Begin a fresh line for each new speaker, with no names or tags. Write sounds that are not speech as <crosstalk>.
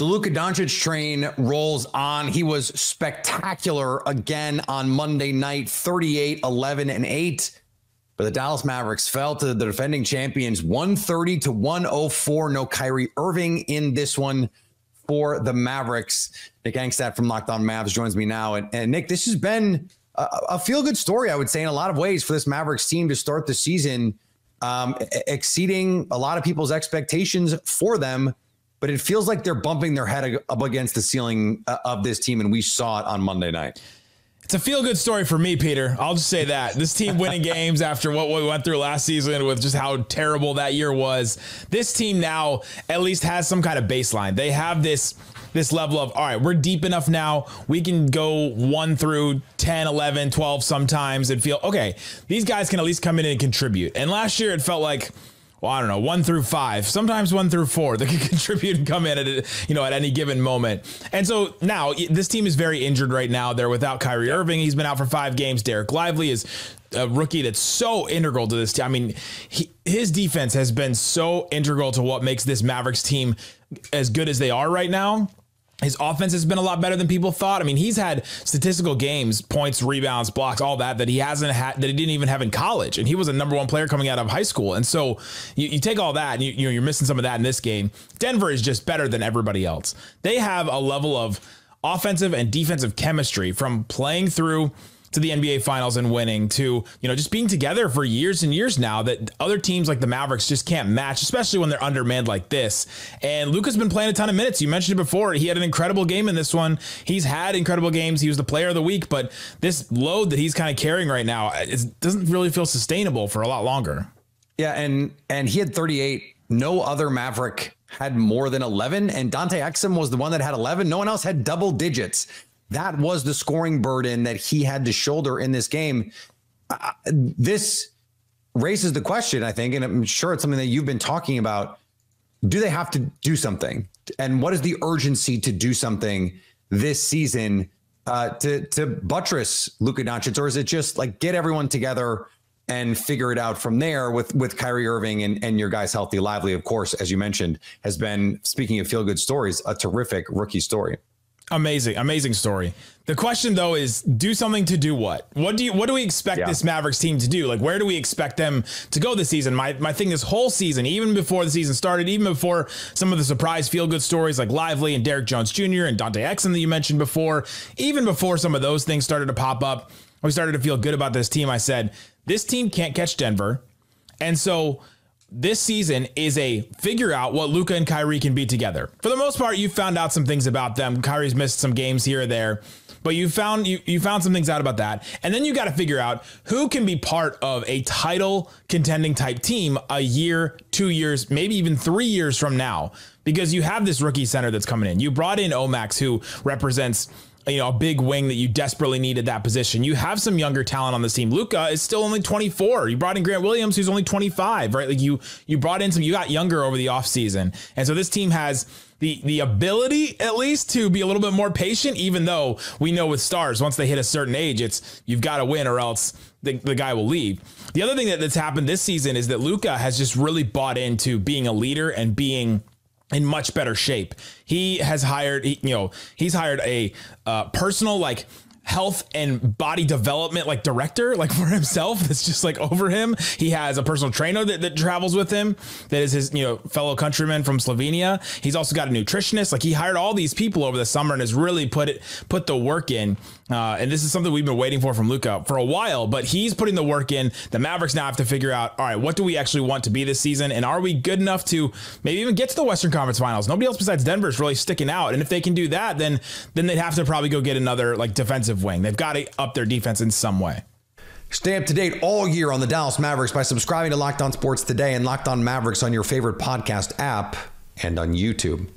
The Luka Doncic train rolls on. He was spectacular again on Monday night 38, 11, and 8. But the Dallas Mavericks fell to the defending champions 130 to 104. No Kyrie Irving in this one for the Mavericks. Nick Angstadt from Locked On Mavs joins me now. And, and Nick, this has been a, a feel good story, I would say, in a lot of ways for this Mavericks team to start the season, um, exceeding a lot of people's expectations for them but it feels like they're bumping their head up against the ceiling uh, of this team, and we saw it on Monday night.
It's a feel good story for me, Peter. I'll just say that. This team winning games after what we went through last season with just how terrible that year was. This team now at least has some kind of baseline. They have this this level of all right, we're deep enough now. We can go 1 through 10, 11, 12 sometimes and feel okay, these guys can at least come in and contribute. And last year it felt like well, I don't know, one through five, sometimes one through four <laughs> that can contribute and come in at you know at any given moment. And so now this team is very injured right now. They're without Kyrie Irving. He's been out for five games. Dereck Lively is a rookie that's so integral to this team. I mean, he, his defense has been so integral to what makes this Mavericks team as good as they are right now. His offense has been a lot better than people thought. I mean, he's had statistical games, points, rebounds, blocks, all that that he hasn't had that he didn't even have in college, and he was a number one player coming out of high school. And so you, you take all that, and you, you're missing some of that in this game. Denver is just better than everybody else. They have a level of offensive and defensive chemistry from playing through to the NBA finals and winning to, you know, just being together for years and years now that other teams like the Mavericks just can't match, especially when they're undermanned like this. And Luka's been playing a ton of minutes. You mentioned it before. He had an incredible game in this one. He's had incredible games. He was the player of the week, but this load that he's kind of carrying right now it doesn't really feel sustainable for a lot longer.
Yeah, and and he had 38. No other Maverick had more than 11 and Dante Exum was the one that had 11. No one else had double digits that was the scoring burden that he had to shoulder in this game. Uh, this raises the question, I think, and I'm sure it's something that you've been talking about. Do they have to do something? And what is the urgency to do something this season uh, to to buttress Luka Doncic, or is it just like get everyone together and figure it out from there with with Kyrie Irving and, and your guys healthy, lively, of course, as you mentioned, has been speaking of feel good stories, a terrific rookie story.
Amazing, amazing story. The question though is do something to do what? What do you what do we expect yeah. this Mavericks team to do? Like where do we expect them to go this season? My my thing this whole season, even before the season started, even before some of the surprise feel good stories like Lively and Derrick Jones Jr. and Dante Exum that you mentioned before, even before some of those things started to pop up, we started to feel good about this team. I said, this team can't catch Denver. And so this season is a figure out what Luka and Kyrie can be together. For the most part, you found out some things about them. Kyrie's missed some games here or there, but you found you, you found some things out about that. And then you got to figure out who can be part of a title contending type team a year, two years, maybe even three years from now. Because you have this rookie center that's coming in. You brought in Omax, who represents you know, a big wing that you desperately needed that position. You have some younger talent on this team. Luka is still only 24. You brought in Grant Williams, who's only 25, right? Like you you brought in some you got younger over the offseason. And so this team has the the ability at least to be a little bit more patient, even though we know with stars, once they hit a certain age, it's you've got to win or else the, the guy will leave. The other thing that, that's happened this season is that Luka has just really bought into being a leader and being in much better shape. He has hired, you know, he's hired a uh, personal like health and body development like director like <laughs> for himself that's just like over him he has a personal trainer that, that travels with him that is his you know fellow countryman from slovenia he's also got a nutritionist like he hired all these people over the summer and has really put it put the work in uh, and this is something we've been waiting for from luka for a while, but he's putting the work in. The Mavericks now have to figure out, all right, what do we actually want to be this season? And are we good enough to maybe even get to the Western Conference Finals? Nobody else besides Denver is really sticking out. And if they can do that, then then they'd have to probably go get another like wing. They've got to up their defense in some way.
Stay up to date all year on the Dallas Mavericks by subscribing to Locked On Sports today and Locked On Mavericks on your favorite podcast app and on YouTube.